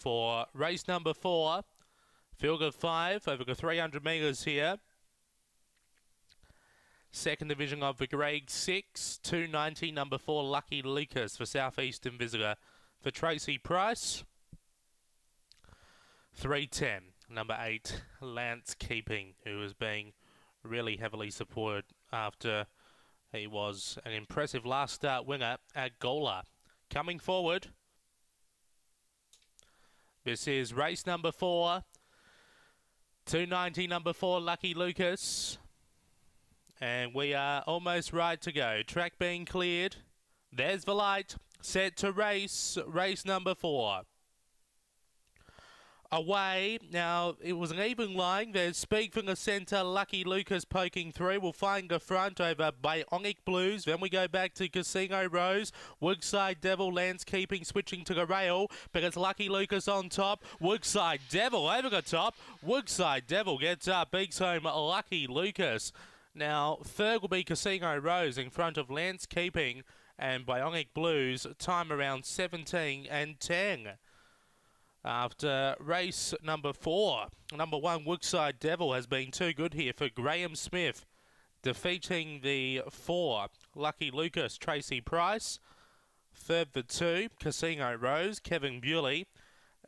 for race number four. Field of five over the 300 metres here. Second division of the grade six, 290, number four, Lucky Lucas for Southeastern Visitor. For Tracy Price, 310, number eight, Lance Keeping, who is being really heavily supported after he was an impressive last start winner at Gawler. Coming forward, this is race number four. 290 number four, Lucky Lucas. And we are almost right to go. Track being cleared. There's the light. Set to race. Race number four away. Now, it was an even line. There's speed from the centre. Lucky Lucas poking through. We'll find the front over Bionic Blues. Then we go back to Casino Rose. Woodside Devil landscaping switching to the rail. But it's Lucky Lucas on top. Woodside Devil over the top. Woodside Devil gets up. Beats home Lucky Lucas. Now, third will be Casino Rose in front of Landscaping and Bionic Blues. Time around 17 and 10 after race number four. Number one, Woodside Devil has been too good here for Graham Smith, defeating the four, Lucky Lucas, Tracy Price. Third for two, Casino Rose, Kevin Bewley.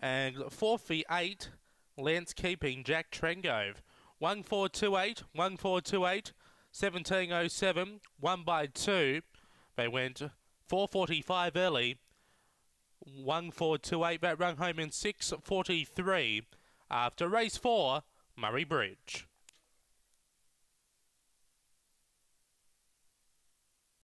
And fourth for eight, Lance Keeping, Jack Trengove. 1428, 1428, 1707, one by two. They went 445 early 1428. That run home in 6.43 after race 4, Murray Bridge.